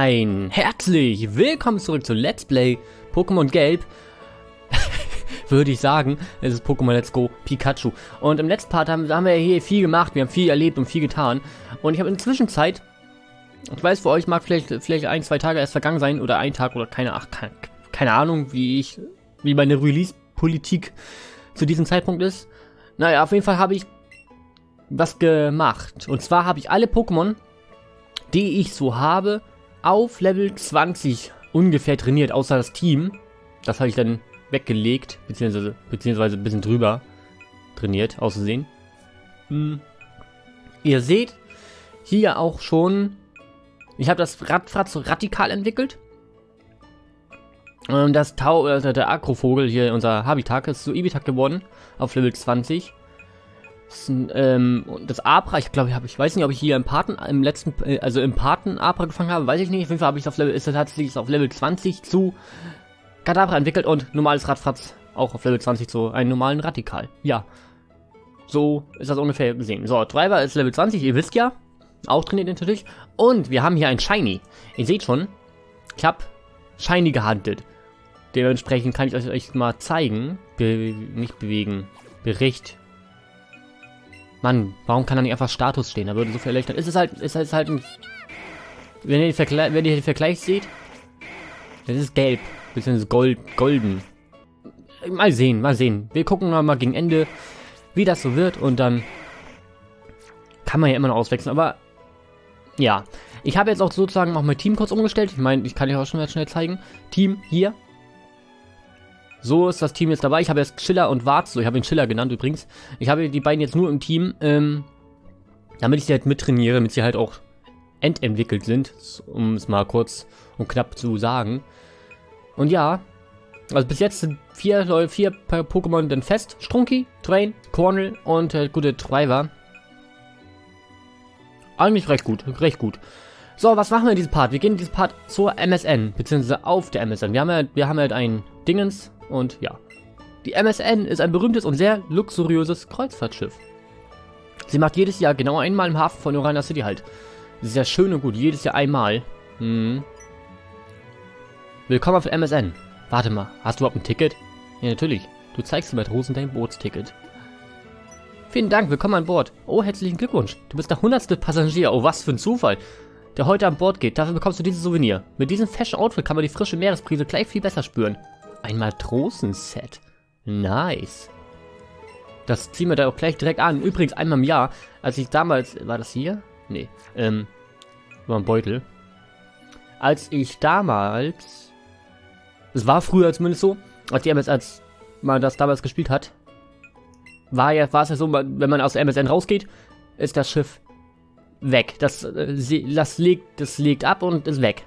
Ein herzlich willkommen zurück zu Let's Play Pokémon Gelb. Würde ich sagen, es ist Pokémon Let's Go Pikachu. Und im letzten Part haben, haben, wir hier viel gemacht, wir haben viel erlebt und viel getan. Und ich habe in der Zwischenzeit, ich weiß, für euch mag vielleicht, vielleicht ein, zwei Tage erst vergangen sein oder ein Tag oder keine, ach, keine, keine Ahnung, wie ich, wie meine Release-Politik zu diesem Zeitpunkt ist. Naja, auf jeden Fall habe ich was gemacht. Und zwar habe ich alle Pokémon, die ich so habe, auf Level 20 ungefähr trainiert, außer das Team. Das habe ich dann weggelegt, beziehungsweise, beziehungsweise ein bisschen drüber trainiert, auszusehen. Hm. Ihr seht hier auch schon, ich habe das Radfratz radikal entwickelt. Ähm, das Tau, also der Akrovogel hier, unser Habitat, ist so Ibitak geworden, auf Level 20. Das, ähm, das Abra, ich glaube, ich, ich weiß nicht, ob ich hier im Paten, im letzten, äh, also im Paten Abra gefangen habe, weiß ich nicht. Auf jeden Fall habe ich auf Level, ist tatsächlich auf Level 20 zu Kadabra entwickelt und normales Radfratz auch auf Level 20 zu einem normalen Radikal. Ja. So ist das ungefähr gesehen. So, Driver ist Level 20, ihr wisst ja. Auch trainiert natürlich. Und wir haben hier ein Shiny. Ihr seht schon, ich habe Shiny gehandelt. Dementsprechend kann ich euch, euch mal zeigen. Be nicht bewegen. Bericht. Mann, warum kann da nicht einfach Status stehen? Da würde so viel erleichtern. Ist es halt, ist es halt ein... Wenn ihr, den Vergleich, wenn ihr den Vergleich seht, das ist gelb, beziehungsweise gold, golden. Mal sehen, mal sehen. Wir gucken mal gegen Ende, wie das so wird und dann kann man ja immer noch auswechseln. Aber ja, ich habe jetzt auch sozusagen auch mein Team kurz umgestellt. Ich meine, ich kann euch auch schon mal schnell zeigen. Team hier, so ist das Team jetzt dabei. Ich habe jetzt Schiller und Warzo. Ich habe ihn Schiller genannt übrigens. Ich habe die beiden jetzt nur im Team, ähm, damit ich sie halt mittrainiere, damit sie halt auch ententwickelt sind, um es mal kurz und knapp zu sagen. Und ja, also bis jetzt sind vier, vier Pokémon dann fest. Strunky, Train, Cornel und äh, gute Driver. Eigentlich recht gut, recht gut. So, was machen wir in diesem Part? Wir gehen in diesem Part zur MSN, beziehungsweise auf der MSN. Wir haben ja, wir haben halt ein Dingens, und ja. Die MSN ist ein berühmtes und sehr luxuriöses Kreuzfahrtschiff. Sie macht jedes Jahr genau einmal im Hafen von Orana City halt. Sehr schön und gut, jedes Jahr einmal. Hm. Willkommen auf der MSN. Warte mal, hast du überhaupt ein Ticket? Ja, natürlich. Du zeigst mir Rosen dein Bootsticket. Vielen Dank, willkommen an Bord. Oh, herzlichen Glückwunsch. Du bist der hundertste Passagier. Oh, was für ein Zufall. Der heute an Bord geht. Dafür bekommst du dieses Souvenir. Mit diesem Fashion Outfit kann man die frische Meeresbrise gleich viel besser spüren. Ein Matrosenset. Nice. Das ziehen wir da auch gleich direkt an. Übrigens einmal im Jahr, als ich damals, war das hier? Nee, ähm, war ein Beutel. Als ich damals, es war früher zumindest so, als die MS, als man das damals gespielt hat, war ja, war es ja so, wenn man aus der MSN rausgeht, ist das Schiff weg. Das, äh, das, legt, das legt ab und ist weg.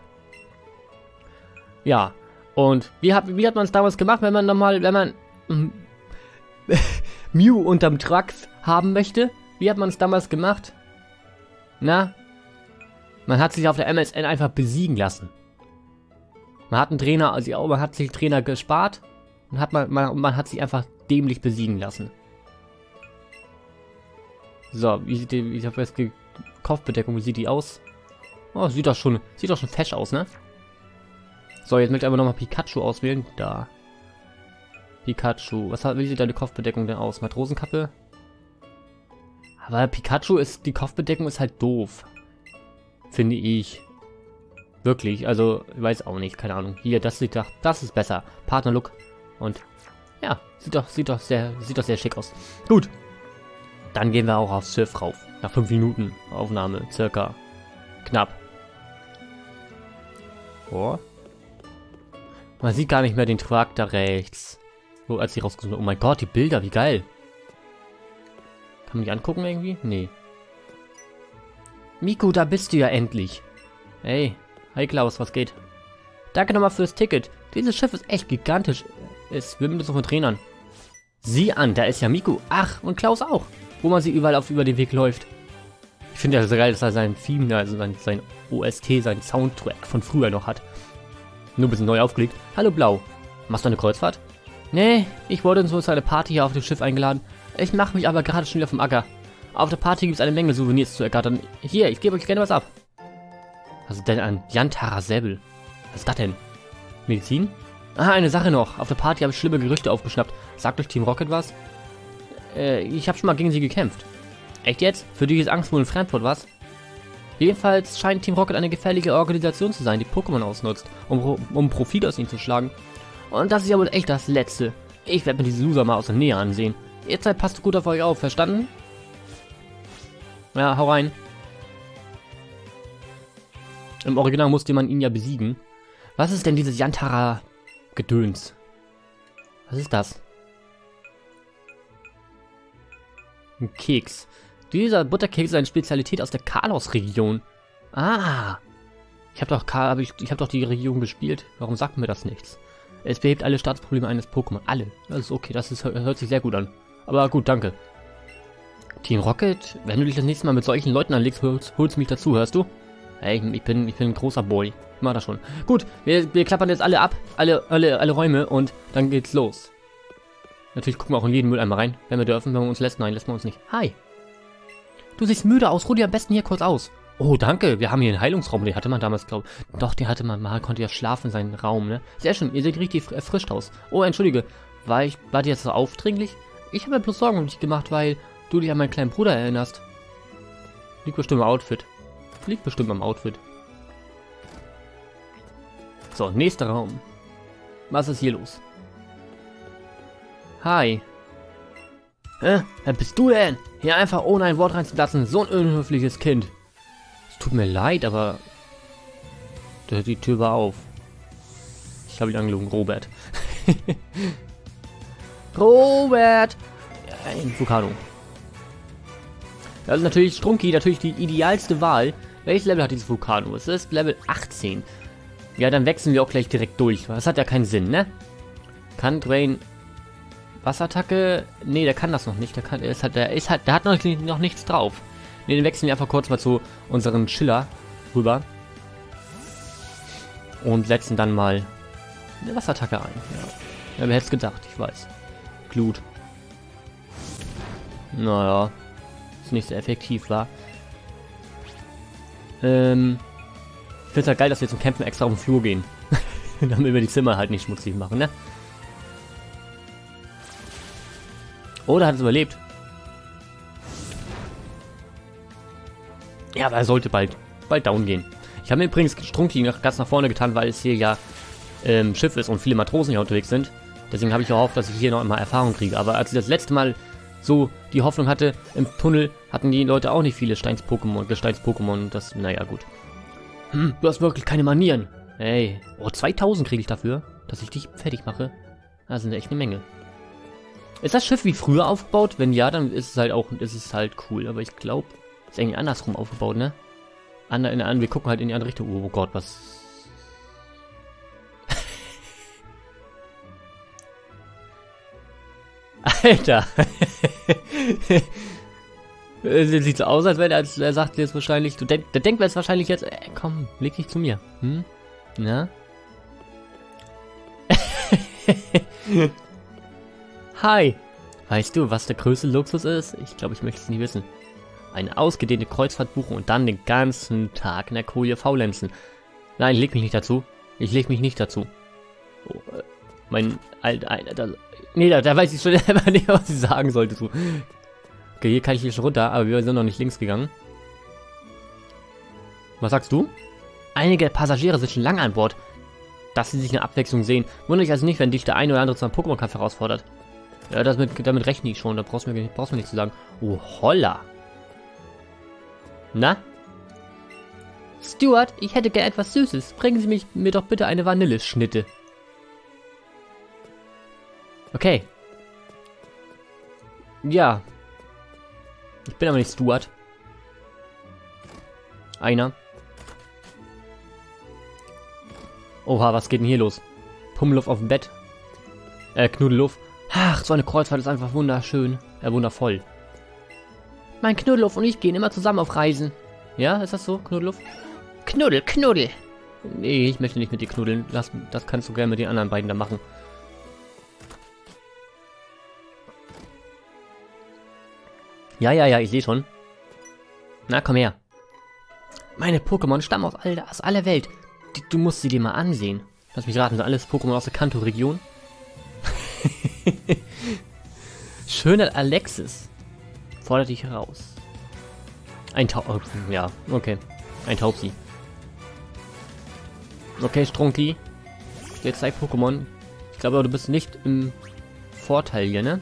Ja, und wie hat, wie hat man es damals gemacht, wenn man nochmal, wenn man hm, Mew unterm Truck haben möchte? Wie hat man es damals gemacht? Na? Man hat sich auf der MSN einfach besiegen lassen. Man hat einen Trainer, also man hat sich Trainer gespart und hat man, man, man hat sich einfach dämlich besiegen lassen. So, wie sieht die, ich habe jetzt Kopfbedeckung, wie sieht die aus? Oh, sieht doch schon, sieht doch schon fesch aus, ne? So, jetzt möchte ich aber nochmal Pikachu auswählen. Da. Pikachu. Was hat, wie sieht deine Kopfbedeckung denn aus? Matrosenkappe? Aber Pikachu ist, die Kopfbedeckung ist halt doof. Finde ich. Wirklich, also, ich weiß auch nicht, keine Ahnung. Hier, das sieht doch, das ist besser. Partnerlook. Und, ja, sieht doch, sieht doch sehr, sieht doch sehr schick aus. Gut. Dann gehen wir auch aufs Surf rauf. Nach 5 Minuten Aufnahme, circa. Knapp. Oh, man sieht gar nicht mehr den Truck da rechts. Wo, als sie rausgesucht Oh mein Gott, die Bilder, wie geil. Kann man die angucken irgendwie? Nee. Miku, da bist du ja endlich. Hey, hi Klaus, was geht? Danke nochmal fürs Ticket. Dieses Schiff ist echt gigantisch. Es schwimmt so von Trainern. Sieh an, da ist ja Miku. Ach, und Klaus auch. Wo man sie überall auf über den Weg läuft. Ich finde ja so geil, dass er sein Theme, also sein, sein OST, sein Soundtrack von früher noch hat. Nur ein bisschen neu aufgelegt. Hallo Blau. Machst du eine Kreuzfahrt? Nee, ich wurde zu einer Party hier auf dem Schiff eingeladen. Ich mache mich aber gerade schon wieder vom Acker. Auf der Party gibt es eine Menge Souvenirs zu ergattern. Hier, ich gebe euch gerne was ab. Was ist denn ein Yantara Säbel? Was ist das denn? Medizin? Ah, eine Sache noch. Auf der Party habe ich schlimme Gerüchte aufgeschnappt. Sagt euch Team Rocket was? Äh, ich habe schon mal gegen sie gekämpft. Echt jetzt? Für dich ist Angst wohl in Frankfurt, was? Jedenfalls scheint Team Rocket eine gefährliche Organisation zu sein, die Pokémon ausnutzt, um, um Profit aus ihnen zu schlagen. Und das ist ja wohl echt das Letzte. Ich werde mir diese Loser mal aus der Nähe ansehen. Jetzt seid passt gut auf euch auf, verstanden? Ja, hau rein. Im Original musste man ihn ja besiegen. Was ist denn dieses Yantara-Gedöns? Was ist das? Ein Keks. Dieser Butterkeks ist eine Spezialität aus der Kalos-Region. Ah. Ich habe doch, hab ich, ich hab doch die Region gespielt. Warum sagt mir das nichts? Es behebt alle Staatsprobleme eines Pokémon. Alle. Das ist okay. Das ist, hört sich sehr gut an. Aber gut, danke. Team Rocket, wenn du dich das nächste Mal mit solchen Leuten anlegst, holst, holst mich dazu, hörst du? Hey, ich bin, ich bin ein großer Boy. Ich mach das schon. Gut, wir, wir klappern jetzt alle ab, alle, alle, alle Räume und dann geht's los. Natürlich gucken wir auch in jeden Mülleimer rein, wenn wir dürfen, wenn man uns lässt. Nein, lässt man uns nicht. Hi. Du siehst müde aus. Ruh dir am besten hier kurz aus. Oh, danke. Wir haben hier einen Heilungsraum. Den hatte man damals, glaube ich. Doch, den hatte man mal. Konnte ja schlafen in seinem Raum, ne? Sehr schön. Ihr seht richtig erfrischt aus. Oh, entschuldige. War ich, war dir jetzt so aufdringlich? Ich habe mir bloß Sorgen um dich gemacht, weil du dich an meinen kleinen Bruder erinnerst. Liegt bestimmt am Outfit. Liegt bestimmt am Outfit. So, nächster Raum. Was ist hier los? Hi. Hä? Wer bist du denn? Hier einfach ohne ein Wort reinzulassen. So ein unhöfliches Kind. Es tut mir leid, aber... Die Tür war auf. Ich habe ihn angelogen. Robert. Robert! Ein Vulcano. Also natürlich Strunky, natürlich die idealste Wahl. Welches Level hat dieses Vulcano? Es ist Level 18. Ja, dann wechseln wir auch gleich direkt durch. Das hat ja keinen Sinn, ne? Kann Drain Wasserattacke? Ne, der kann das noch nicht. Der kann, ist halt, der ist halt, der hat noch, noch nichts drauf. Ne, den wechseln wir einfach kurz mal zu unserem Schiller rüber. Und setzen dann mal eine Wasserattacke ein. Ja. ja wer hätte es gedacht? Ich weiß. Glut. Naja. Ist nicht so effektiv, war. Ähm. Ich finde es halt geil, dass wir zum Kämpfen extra auf den Flur gehen. Damit wir die Zimmer halt nicht schmutzig machen, ne? Oder hat es überlebt? Ja, aber er sollte bald, bald down gehen. Ich habe mir übrigens Strunki ganz nach vorne getan, weil es hier ja ähm, Schiff ist und viele Matrosen hier unterwegs sind. Deswegen habe ich gehofft, dass ich hier noch mal Erfahrung kriege. Aber als ich das letzte Mal so die Hoffnung hatte, im Tunnel hatten die Leute auch nicht viele Steins-Pokémon, Gesteins-Pokémon. Das, naja, gut. Hm, du hast wirklich keine Manieren. Ey, oh, 2000 kriege ich dafür, dass ich dich fertig mache. Das ist echt eine Menge. Ist das Schiff wie früher aufgebaut? Wenn ja, dann ist es halt auch, ist es halt cool. Aber ich glaube, ist irgendwie andersrum aufgebaut, ne? An, in, an, wir gucken halt in die andere Richtung. Oh Gott, was Alter. Sieht so aus, als wenn er, er sagt jetzt wahrscheinlich, du denk, der denkt wahrscheinlich jetzt, ey, komm, leg dich zu mir. Hm? Na? Hi. Weißt du, was der größte Luxus ist? Ich glaube, ich möchte es nicht wissen. Eine ausgedehnte Kreuzfahrt buchen und dann den ganzen Tag in der Koje faulenzen. Nein, leg mich nicht dazu. Ich leg mich nicht dazu. Oh, äh, mein alter, alter, Nee, da, da weiß ich schon einfach nicht, was ich sagen sollte. So. Okay, hier kann ich hier schon runter, aber wir sind noch nicht links gegangen. Was sagst du? Einige Passagiere sind schon lange an Bord. Dass sie sich eine Abwechslung sehen. Wundere ich also nicht, wenn dich der eine oder andere zu einem Pokémon-Kampf herausfordert. Ja, das mit, damit rechne ich schon. Da brauchst du mir, brauchst mir nichts zu sagen. Oh, holla. Na? Stuart, ich hätte gern etwas Süßes. Bringen Sie mich, mir doch bitte eine Vanilleschnitte. Okay. Ja. Ich bin aber nicht Stuart. Einer. Oha, was geht denn hier los? Pummeluff auf dem Bett. Äh, Knuddeluff. Ach, so eine Kreuzfahrt ist einfach wunderschön. Äh, wundervoll. Mein Knuddeluff und ich gehen immer zusammen auf Reisen. Ja, ist das so, Knuddeluff? Knuddel, Knuddel. Nee, ich möchte nicht mit dir knuddeln. Das, das kannst du gerne mit den anderen beiden da machen. Ja, ja, ja, ich sehe schon. Na, komm her. Meine Pokémon stammen aus, all, aus aller Welt. Du, du musst sie dir mal ansehen. Lass mich raten, sind alles Pokémon aus der Kanto-Region? Schöner Alexis. Fordert dich heraus. Ein Tau... Oh, ja, okay. Ein Taubsi. Okay, Strunky. Jetzt zeig Pokémon. Ich glaube, du bist nicht im Vorteil hier, ne?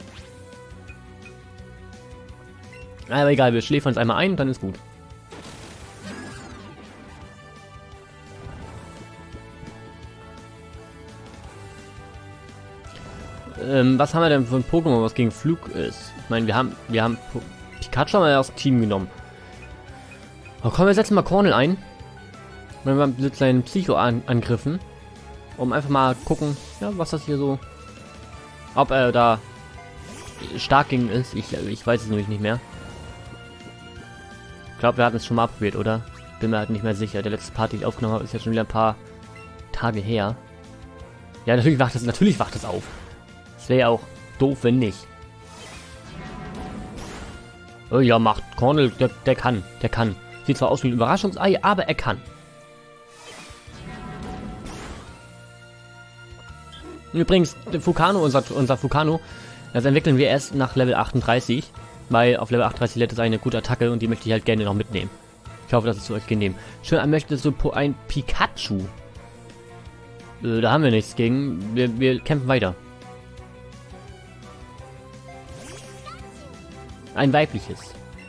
Aber egal, wir schläfern uns einmal ein, dann ist gut. Ähm, was haben wir denn für ein Pokémon, was gegen Flug ist? Ich meine, wir haben, wir haben Pikachu haben wir ja aus Team genommen. Aber komm, wir setzen mal Cornel ein. Wenn wir mit seinen Psycho-Angriffen. Um einfach mal gucken, ja, was das hier so... Ob er da stark gegen ist. Ich, ich weiß es nämlich nicht mehr. Ich glaube, wir hatten es schon mal probiert, oder? Bin mir halt nicht mehr sicher. Der letzte Part, den ich aufgenommen habe, ist jetzt schon wieder ein paar Tage her. Ja, natürlich wacht es, natürlich wacht es auf. Es wäre ja auch doof, wenn nicht. Oh ja, macht. Cornel, der, der kann. Der kann. Sieht zwar aus wie ein Überraschungsei, aber er kann. Übrigens, Fukano, unser, unser Fukano, das entwickeln wir erst nach Level 38, weil auf Level 38 lädt es eine gute Attacke und die möchte ich halt gerne noch mitnehmen. Ich hoffe, das ist für euch genehm. Schön, möchtest du ein Pikachu? Äh, da haben wir nichts gegen. Wir, wir kämpfen weiter. Ein weibliches.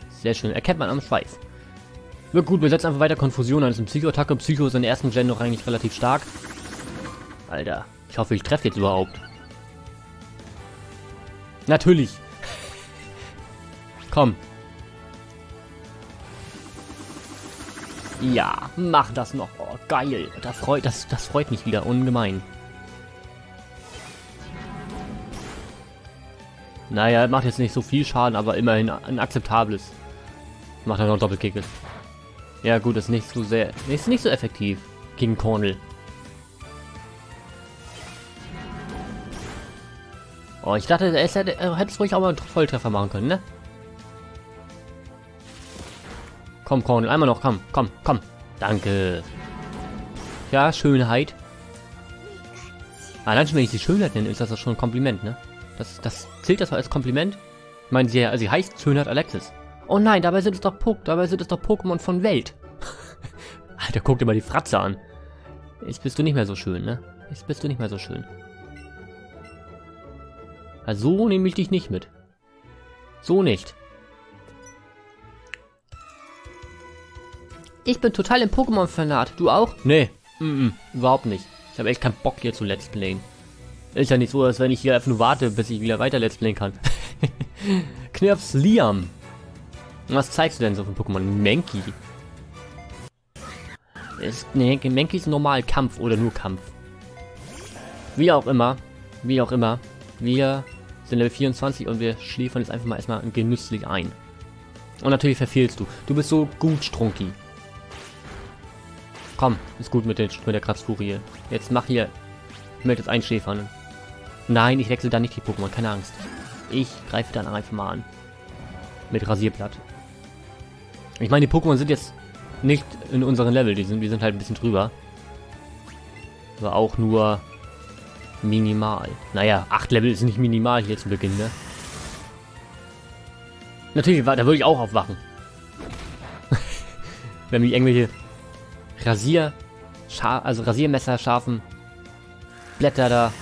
Sehr schön. Erkennt man am Schweif. Wird gut, wir setzen einfach weiter Konfusion an. Das ist eine Psycho-Attacke. Psycho ist in der ersten Gen noch eigentlich relativ stark. Alter. Ich hoffe, ich treffe jetzt überhaupt. Natürlich. Komm. Ja, mach das noch. Oh, geil. Das freut, das, das freut mich wieder ungemein. Naja, macht jetzt nicht so viel Schaden, aber immerhin ein akzeptables. Macht er noch Doppelkick. Ja gut, ist nicht so sehr... Ist nicht so effektiv gegen Cornel. Oh, ich dachte, er hätte, hätte es ruhig auch mal einen Volltreffer machen können, ne? Komm, Cornel, einmal noch, komm, komm, komm. Danke. Ja, Schönheit. Allein schon, wenn ich sie Schönheit nenne, ist das schon ein Kompliment, ne? Das, das zählt das als Kompliment? Ich meine, sie, sie heißt Schönheit Alexis. Oh nein, dabei sind es doch Pok dabei sind es doch Pokémon von Welt. Alter, guck dir mal die Fratze an. Jetzt bist du nicht mehr so schön, ne? Jetzt bist du nicht mehr so schön. Also so nehme ich dich nicht mit. So nicht. Ich bin total im Pokémon-Fanat. Du auch? Nee. Mm -mm, überhaupt nicht. Ich habe echt keinen Bock hier zu Let's Playen. Ist ja nicht so, als wenn ich hier einfach nur warte, bis ich wieder weiter Let's Playen kann. Knirps Liam. Was zeigst du denn so von Pokémon? Menki. Ist, nee, Menki ist normal Kampf oder nur Kampf. Wie auch immer. Wie auch immer. Wir sind Level 24 und wir schläfern jetzt einfach mal erstmal genüsslich ein. Und natürlich verfehlst du. Du bist so gut, Strunky. Komm, ist gut mit, den, mit der Kratzfurie. Jetzt mach hier. Ich möchte jetzt einschläfern. Nein, ich wechsle da nicht die Pokémon, keine Angst. Ich greife dann einfach mal an. Mit Rasierblatt. Ich meine, die Pokémon sind jetzt nicht in unseren Level, die sind, die sind halt ein bisschen drüber. Aber auch nur minimal. Naja, 8 Level ist nicht minimal hier zu Beginn, ne? Natürlich, da würde ich auch aufwachen. Wenn mich irgendwelche Rasier, also Rasiermesser scharfen Blätter da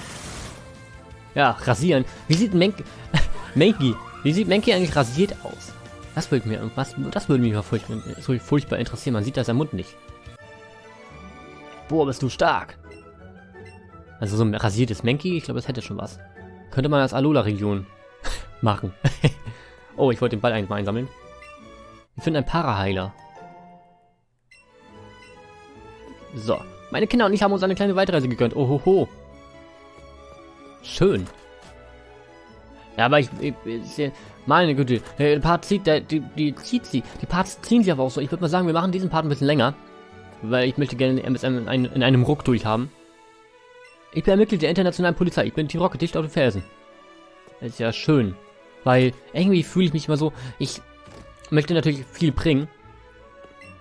ja, rasieren. Wie sieht Menki, Menki, wie sieht Menki eigentlich rasiert aus? Das würde mir was, das würde mich mal furchtbar, furchtbar interessieren. Man sieht das am Mund nicht. Boah, bist du stark. Also so ein rasiertes Menki, ich glaube, das hätte schon was. Könnte man als Alola-Region machen. oh, ich wollte den Ball eigentlich mal einsammeln. Wir finden einen Paraheiler. So. Meine Kinder und ich haben uns eine kleine Weitreise gegönnt. Ohoho. Schön. Ja, aber ich, ich, ich meine Güte, der Part zieht, der, die, die zieht sie, die Parts ziehen sie aber auch so. Ich würde mal sagen, wir machen diesen Part ein bisschen länger, weil ich möchte gerne MSM in, einem, in einem Ruck durchhaben. Ich bin ein Mitglied der internationalen Polizei. Ich bin die Rocke dicht auf den Felsen. Das ist ja schön, weil irgendwie fühle ich mich immer so. Ich möchte natürlich viel bringen,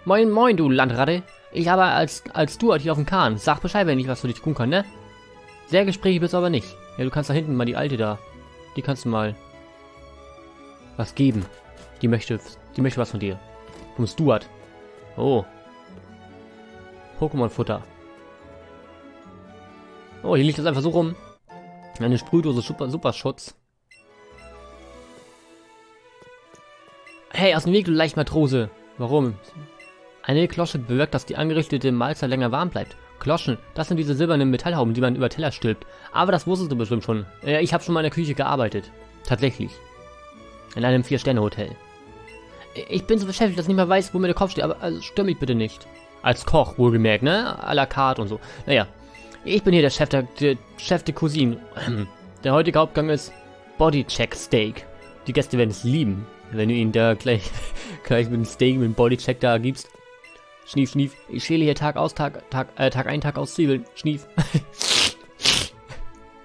Moin, moin, du Landratte. Ich habe als, als Stuart hier auf dem Kahn. Sag Bescheid, wenn ich was für dich tun kann, ne? Sehr gesprächig bist du aber nicht. Ja, du kannst da hinten mal die alte da. Die kannst du mal was geben. Die möchte, die möchte was von dir. Vom Stuart. Oh. Pokémon-Futter. Oh, hier liegt das einfach so rum. Eine Sprühdose Super, Super Schutz. Hey, aus dem Weg, du Leichtmatrose. Warum? Eine Klosche bewirkt, dass die angerichtete Mahlzeit länger warm bleibt. Kloschen, das sind diese silbernen Metallhauben, die man über Teller stülpt. Aber das wusstest du bestimmt schon. Ja, ich habe schon mal in der Küche gearbeitet. Tatsächlich. In einem Vier-Sterne-Hotel. Ich bin so beschäftigt, dass ich nicht mehr weiß, wo mir der Kopf steht, aber also, stör mich bitte nicht. Als Koch, wohlgemerkt, ne? A la carte und so. Naja, ich bin hier der Chef der, der Chef der Cousine. Der heutige Hauptgang ist Bodycheck Steak. Die Gäste werden es lieben, wenn du ihnen da gleich, gleich mit dem Steak, mit dem Bodycheck da gibst. Schnief, schnief. Ich schäle hier Tag aus, Tag, Tag, äh, Tag ein, Tag aus Zwiebeln. Schnief.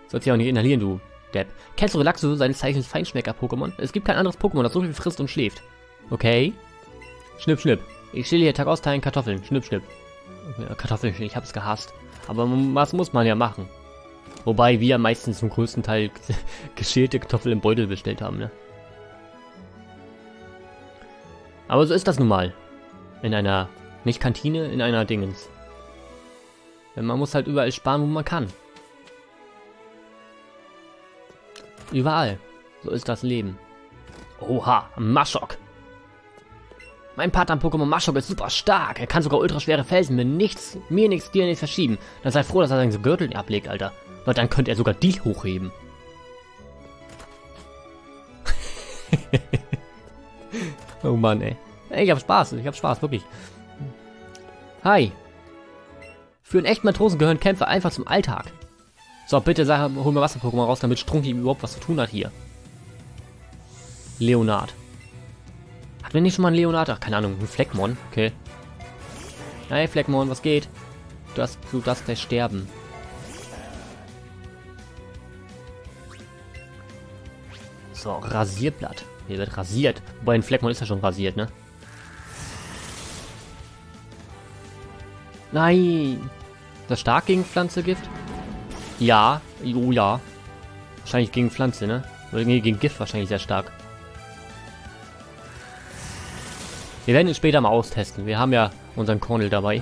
Sollst ja auch nicht inhalieren, du Depp. Kennst du Relaxo, seines Zeichens Feinschmecker-Pokémon? Es gibt kein anderes Pokémon, das so viel frisst und schläft. Okay. Schnipp, schnipp. Ich schäle hier Tag aus, Tag ein Kartoffeln. Schnipp, schnipp. Kartoffeln, ich hab's gehasst. Aber was muss man ja machen? Wobei wir meistens zum größten Teil geschälte Kartoffeln im Beutel bestellt haben, ne? Aber so ist das nun mal. In einer nicht Kantine, in einer Dingens. Man muss halt überall sparen, wo man kann. Überall. So ist das Leben. Oha, Maschok. Mein Partner Pokémon Maschok ist super stark. Er kann sogar ultraschwere Felsen mit nichts, mir nichts, dir nichts verschieben. Dann sei froh, dass er seinen Gürtel ablegt, Alter. Weil dann könnte er sogar die hochheben. oh Mann, ey. Ich hab Spaß, ich hab Spaß, wirklich. Hi. Für einen echten Matrosen gehören Kämpfe einfach zum Alltag. So, bitte sag, hol mir Wasser-Pokémon raus, damit Strunki überhaupt was zu tun hat hier. Leonard. Hatten wir nicht schon mal einen Leonard? Ach, keine Ahnung, ein Fleckmon. Okay. Hey, Fleckmon, was geht? Du darfst, du darfst gleich sterben. So, Rasierblatt. Hier wird rasiert. Wobei ein Fleckmon ist ja schon rasiert, ne? Nein! Das stark gegen Pflanzegift? Ja. Oh ja. Wahrscheinlich gegen Pflanze, ne? Oder gegen Gift wahrscheinlich sehr stark. Wir werden ihn später mal austesten. Wir haben ja unseren Cornel dabei.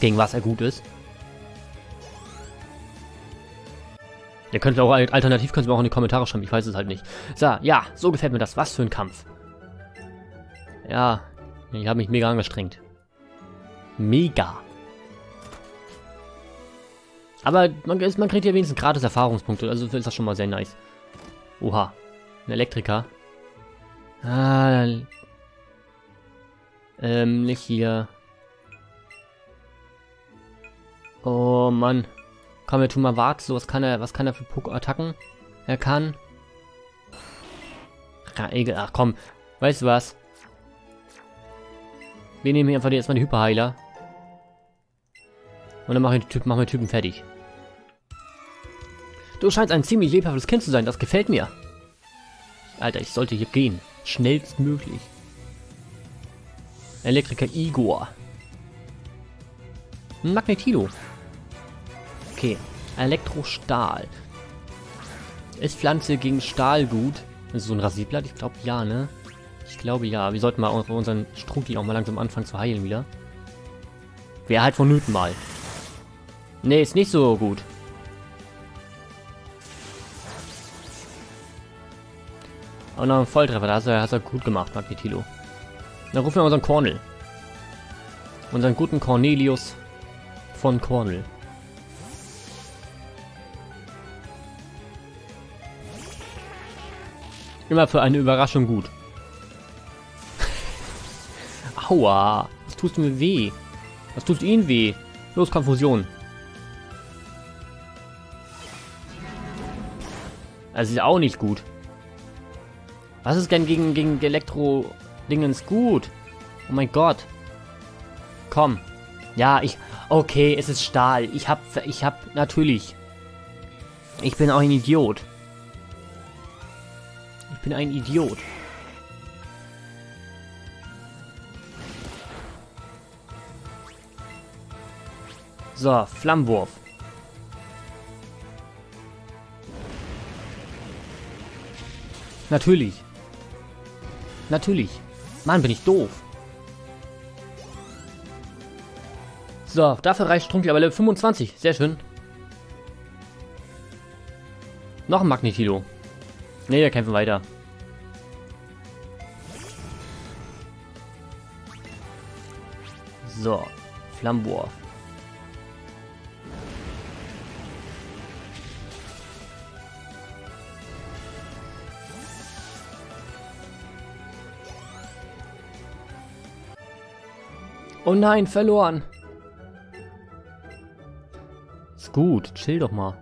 Gegen was er gut ist. Ihr könnt auch alternativ könnt ihr auch in die Kommentare schreiben. Ich weiß es halt nicht. So, ja, so gefällt mir das. Was für ein Kampf. Ja, ich habe mich mega angestrengt. Mega. Aber man, man kriegt ja wenigstens gratis Erfahrungspunkte, also ist das schon mal sehr nice. Oha. Ein Elektriker. Ah. Ähm, nicht hier. Oh Mann. Komm, wir tun mal Wart. So, was kann er, was kann er für Attacken? Er kann. Ach komm. Weißt du was? Wir nehmen hier einfach jetzt mal die Hyperheiler. Und dann machen wir, Typen, machen Typen fertig. Du scheinst ein ziemlich lebhaftes Kind zu sein, das gefällt mir. Alter, ich sollte hier gehen. Schnellstmöglich. Elektriker Igor. Magnetilo. Okay. Elektrostahl. Ist Pflanze gegen Stahl gut? Das ist so ein Rasierblatt? Ich glaube ja, ne? Ich glaube ja. Wir sollten mal unseren Strunki auch mal langsam anfangen zu heilen wieder. Wäre halt vonnöten mal. Ne, ist nicht so gut. Und noch ein Volltreffer, da hast du, du gut gemacht, Magnetilo. Dann rufen wir unseren Cornel. Unseren guten Cornelius von Cornel. Immer für eine Überraschung gut. Aua, was tust du mir weh? Was tut ihnen weh? Los, Konfusion. Also ist auch nicht gut. Was ist denn gegen, gegen Elektro-Dingens gut? Oh mein Gott. Komm. Ja, ich... Okay, es ist Stahl. Ich hab... Ich hab... Natürlich. Ich bin auch ein Idiot. Ich bin ein Idiot. So, Flammwurf. Natürlich. Natürlich. Mann, bin ich doof. So, dafür reicht Strunki aber Level 25. Sehr schön. Noch ein Magnetilo. Ne, wir kämpfen weiter. So, Flammenwurf. Oh nein, verloren. Ist gut, chill doch mal.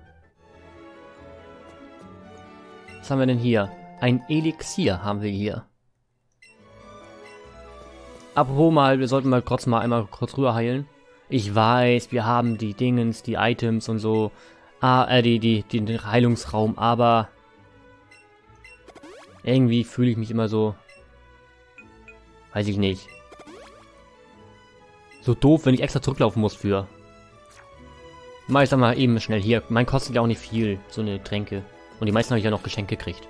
Was haben wir denn hier? Ein Elixier haben wir hier. Apropos mal, wir sollten mal kurz mal einmal kurz rüber heilen. Ich weiß, wir haben die Dingens, die Items und so. Ah, äh, die, die, den Heilungsraum, aber... Irgendwie fühle ich mich immer so... Weiß ich nicht. So doof, wenn ich extra zurücklaufen muss für. Mal, ich sag mal eben schnell hier. Mein kostet ja auch nicht viel, so eine Tränke. Und die meisten habe ich ja noch Geschenke gekriegt.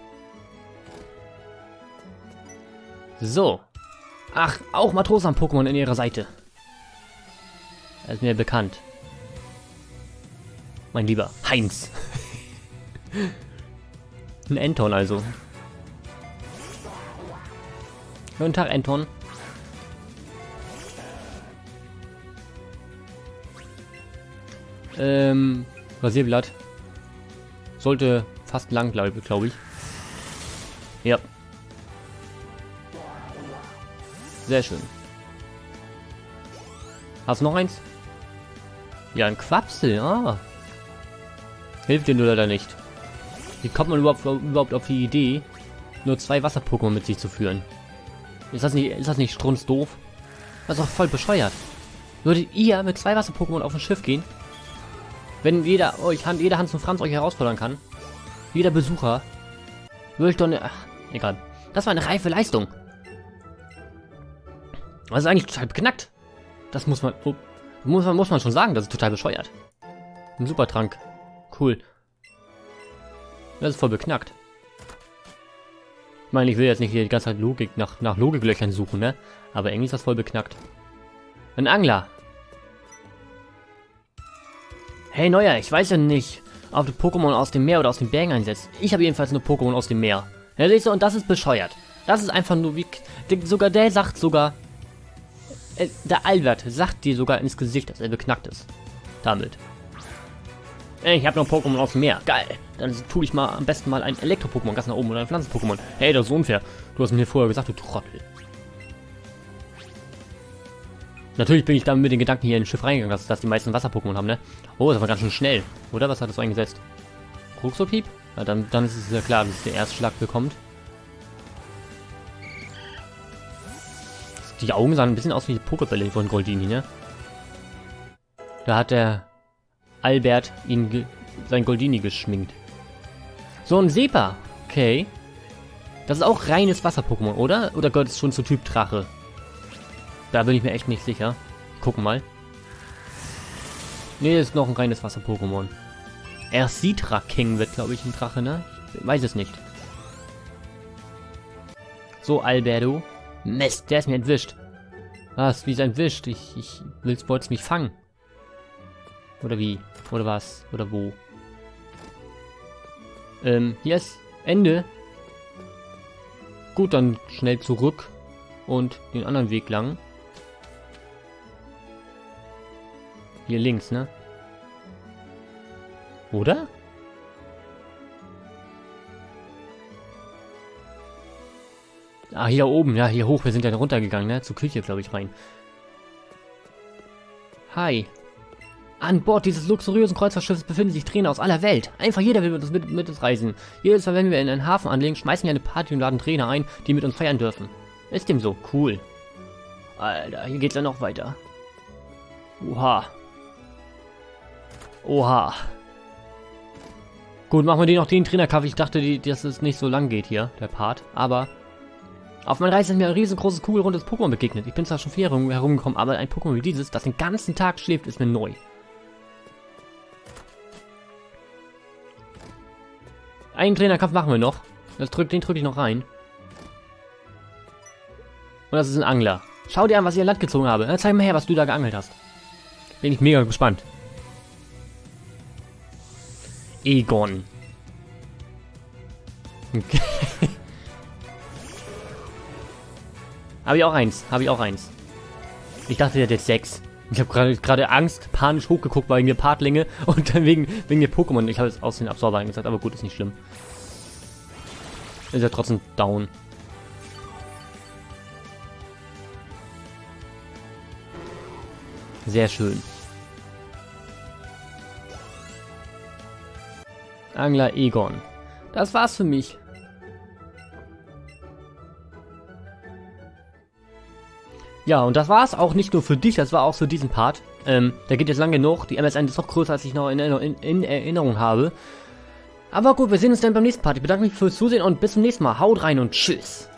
So. Ach, auch Matrosen haben Pokémon in ihrer Seite. Er ist mir bekannt. Mein lieber Heinz. Ein Anton also. Guten Tag, Anton. Ähm, Rasierblatt. Sollte fast lang, glaube glaub ich. Ja. Sehr schön. Hast du noch eins? Ja, ein Quapsel, ah. Hilft dir nur leider nicht. Wie kommt man überhaupt, überhaupt auf die Idee, nur zwei Wasser-Pokémon mit sich zu führen? Ist das nicht, ist das nicht strunzdoof? Das ist doch voll bescheuert. Würdet ihr mit zwei Wasser-Pokémon auf ein Schiff gehen? Wenn jeder euch, jeder Hans und Franz euch herausfordern kann, jeder Besucher, würde ich doch ne, ach, egal. Das war eine reife Leistung. Das ist eigentlich total beknackt. Das muss man, muss man, muss man schon sagen, das ist total bescheuert. Ein Supertrank. Cool. Das ist voll beknackt. Ich meine, ich will jetzt nicht hier die ganze Zeit Logik nach, nach Logiklöchern suchen, ne? Aber irgendwie ist das voll beknackt. Ein Angler. Hey Neuer, ich weiß ja nicht, ob du Pokémon aus dem Meer oder aus den Bergen einsetzt. Ich habe jedenfalls nur Pokémon aus dem Meer. Ja, siehst du, und das ist bescheuert. Das ist einfach nur wie... Sogar der sagt sogar... Äh, der Albert sagt dir sogar ins Gesicht, dass er beknackt ist. Damit. Ey, ich habe noch Pokémon aus dem Meer. Geil. Dann tue ich mal am besten mal ein Elektro-Pokémon ganz nach oben oder ein Pflanzen-Pokémon. Hey, das ist unfair. Du hast mir vorher gesagt, du Trottel. Natürlich bin ich dann mit den Gedanken hier in ein Schiff reingegangen, dass, dass die meisten Wasser-Pokémon haben, ne? Oh, das war ganz schön schnell. Oder? Was hat das eingesetzt? Rucksopiep? Ja, dann, dann ist es ja klar, dass es der Erstschlag bekommt. Die Augen sahen ein bisschen aus wie die Pokebälle von Goldini, ne? Da hat der Albert ihn sein Goldini geschminkt. So ein Sepa. Okay. Das ist auch reines Wasser-Pokémon, oder? Oder gehört es schon zu Typ Drache? Da bin ich mir echt nicht sicher. Gucken mal. Ne, ist noch ein reines Wasser-Pokémon. Ersitra King wird, glaube ich, ein Drache, ne? Ich weiß es nicht. So, Alberto. Mist, der ist mir entwischt. Was? Wie ist entwischt? Ich, ich will's, wollte mich fangen. Oder wie? Oder was? Oder wo? Ähm, hier ist Ende. Gut, dann schnell zurück und den anderen Weg lang. Hier links, ne? Oder? Ah, hier oben, ja, hier hoch. Wir sind ja runtergegangen, ne? Zur Küche, glaube ich, rein. Hi. An Bord dieses luxuriösen Kreuzfahrtschiffes befinden sich Trainer aus aller Welt. Einfach jeder will mit uns, mit, mit uns reisen. Jedes Mal, wenn wir in einen Hafen anlegen, schmeißen wir eine Party und laden Trainer ein, die mit uns feiern dürfen. Ist dem so? Cool. Alter, hier geht's ja noch weiter. Oha. Oha. Gut, machen wir den noch den Trainerkampf. Ich dachte, die, dass es nicht so lang geht hier, der Part. Aber auf meinem Reise ist mir ein riesengroßes, kugelrundes Pokémon begegnet. Ich bin zwar schon vier herumgekommen, aber ein Pokémon wie dieses, das den ganzen Tag schläft, ist mir neu. Einen Trainerkampf machen wir noch. Drück, den drücke ich noch rein. Und das ist ein Angler. Schau dir an, was ich an Land gezogen habe. Dann Zeig mal her, was du da geangelt hast. Bin ich mega gespannt. Egon. Okay. habe ich auch eins. Habe ich auch eins. Ich dachte, der hat jetzt sechs. Ich habe gerade Angst, panisch hochgeguckt wegen der Partlinge und dann wegen, wegen der Pokémon. Ich habe es aus den Absorber eingesagt, aber gut, ist nicht schlimm. Ist ja trotzdem down. Sehr schön. Angler Egon. Das war's für mich. Ja, und das war's auch nicht nur für dich, das war auch für diesen Part. Ähm, der geht jetzt lange genug. Die MSN ist noch größer, als ich noch in, in, in Erinnerung habe. Aber gut, wir sehen uns dann beim nächsten Part. Ich bedanke mich fürs Zusehen und bis zum nächsten Mal. Haut rein und tschüss.